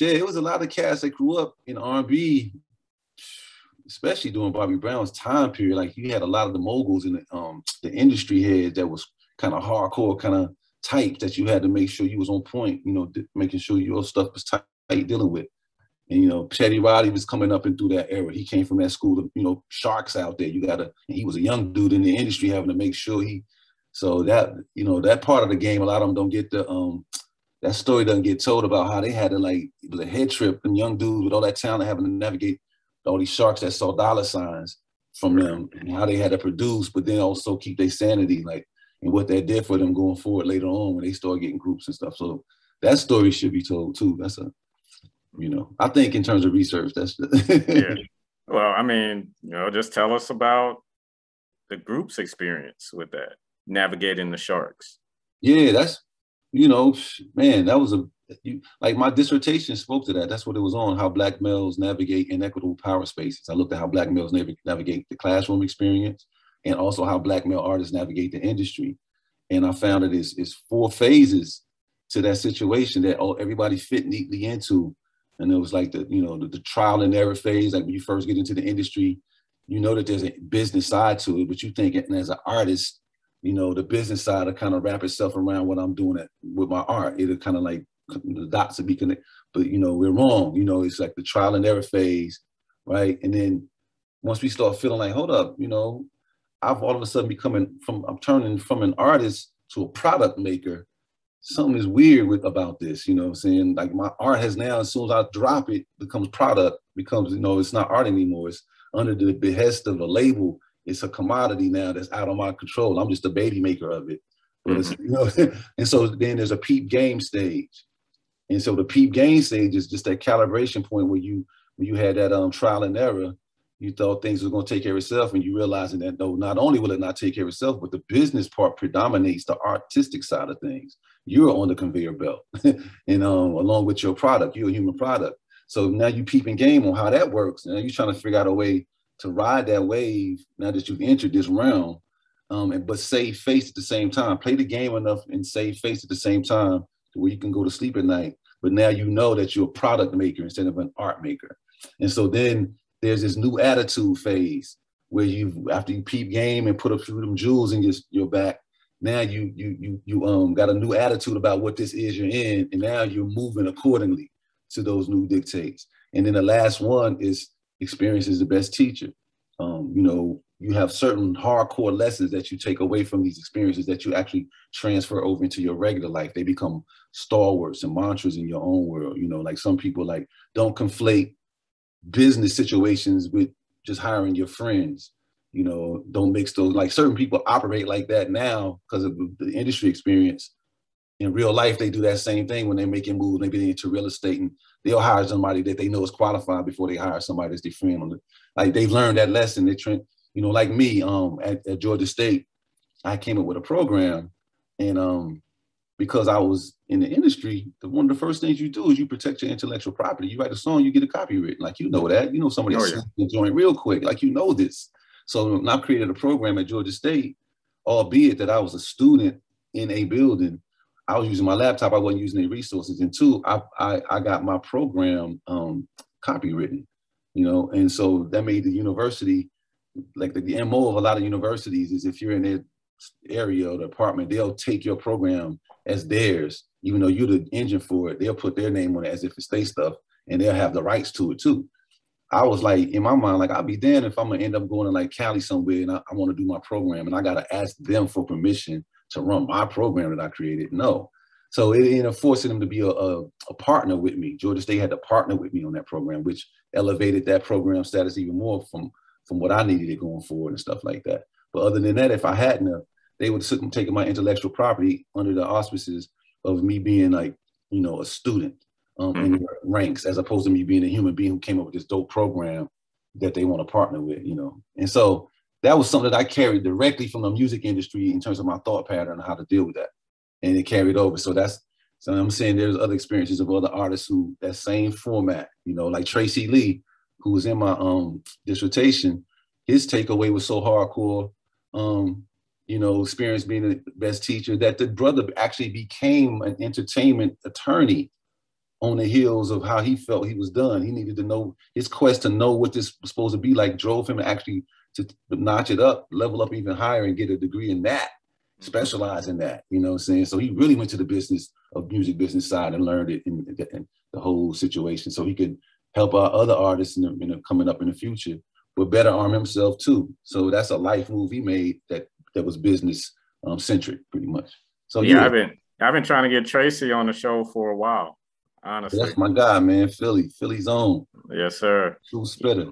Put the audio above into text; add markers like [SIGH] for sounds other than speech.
yeah, it was a lot of cats that grew up in R&B, especially during Bobby Brown's time period. Like you had a lot of the moguls in the um the industry heads that was kind of hardcore, kind of type that you had to make sure you was on point. You know, making sure your stuff was tight dealing with. And you know, Teddy Riley was coming up and through that era. He came from that school of, you know, sharks out there. You gotta, he was a young dude in the industry having to make sure he so that, you know, that part of the game, a lot of them don't get the um that story doesn't get told about how they had to like it was a head trip and young dudes with all that talent having to navigate all these sharks that saw dollar signs from them and how they had to produce, but then also keep their sanity, like and what that did for them going forward later on when they start getting groups and stuff. So that story should be told too. That's a you know, I think in terms of research, that's [LAUGHS] yeah. Well, I mean, you know, just tell us about the group's experience with that, navigating the sharks. Yeah, that's you know, man, that was a you, like my dissertation spoke to that. That's what it was on how black males navigate inequitable power spaces. I looked at how black males nav- navigate the classroom experience and also how black male artists navigate the industry. And I found that it's, it's four phases to that situation that all everybody fit neatly into. And it was like the, you know, the, the trial and error phase, like when you first get into the industry, you know that there's a business side to it, but you think and as an artist, you know, the business side will kind of wrap itself around what I'm doing it with my art. It'll kind of like the dots will be connected. But you know, we're wrong. You know, it's like the trial and error phase, right? And then once we start feeling like, hold up, you know, I've all of a sudden becoming from I'm turning from an artist to a product maker. Something is weird with about this, you know I'm saying? Like my art has now, as soon as I drop it, becomes product, becomes, you know, it's not art anymore. It's under the behest of a label. It's a commodity now that's out of my control. I'm just a baby maker of it. Mm-hmm. you know, [LAUGHS] and so then there's a peep game stage. And so the peep game stage is just that calibration point where you when you had that um trial and error you thought things were going to take care of itself and you realizing that no not only will it not take care of itself but the business part predominates the artistic side of things you're on the conveyor belt [LAUGHS] and um, along with your product you're a human product so now you peeping game on how that works now you're trying to figure out a way to ride that wave now that you've entered this realm um, and, but save face at the same time. Play the game enough and save face at the same time where you can go to sleep at night. But now you know that you're a product maker instead of an art maker. And so then there's this new attitude phase where you after you peep game and put a few of them jewels in your, your back, now you you you you um got a new attitude about what this is you're in, and now you're moving accordingly to those new dictates. And then the last one is experience is the best teacher. Um, you know, you have certain hardcore lessons that you take away from these experiences that you actually transfer over into your regular life. They become stalwarts and mantras in your own world. You know, like some people like don't conflate business situations with just hiring your friends. You know, don't mix those. Like certain people operate like that now because of the industry experience. In real life, they do that same thing when they're making moves. Maybe they into real estate and they'll hire somebody that they know is qualified before they hire somebody that's their friend. On the, like they've learned that lesson. They, you know, like me, um, at, at Georgia State, I came up with a program, and um, because I was in the industry, the, one of the first things you do is you protect your intellectual property. You write a song, you get a copyright. Like you know that. You know somebody oh, yeah. joint real quick. Like you know this. So I created a program at Georgia State, albeit that I was a student in a building. I was using my laptop. I wasn't using any resources. And two, I I, I got my program um, copywritten, you know, and so that made the university like the, the MO of a lot of universities is if you're in their area or the apartment, they'll take your program as theirs, even though you're the engine for it, they'll put their name on it as if it's their stuff and they'll have the rights to it too. I was like, in my mind, like, I'll be damned if I'm gonna end up going to like Cali somewhere and I, I wanna do my program and I gotta ask them for permission to run my program that I created. No. So it ended up forcing them to be a, a, a, partner with me. Georgia State had to partner with me on that program, which elevated that program status even more from, from what I needed it going forward and stuff like that. But other than that, if I hadn't, they would have taken my intellectual property under the auspices of me being like, you know, a student um, mm-hmm. in ranks, as opposed to me being a human being who came up with this dope program that they want to partner with, you know. And so that was something that I carried directly from the music industry in terms of my thought pattern and how to deal with that. And it carried over. So that's so I'm saying there's other experiences of other artists who that same format, you know, like Tracey Lee, who was in my um dissertation, his takeaway was so hardcore. Um, you know, experience being the best teacher, that the brother actually became an entertainment attorney on the heels of how he felt he was done. He needed to know his quest to know what this was supposed to be like drove him actually to notch it up, level up even higher, and get a degree in that, mm-hmm. specialize in that. You know what I'm saying? So he really went to the business of music business side and learned it in, in the whole situation, so he could help our other artists in the, in the, coming up in the future, but better arm himself too. So that's a life move he made that that was business um, centric, pretty much. So yeah, yeah, I've been I've been trying to get Tracey on the show for a while. Honestly, that's my guy, man. Philly, Philly's own. Yes, sir. True spitter.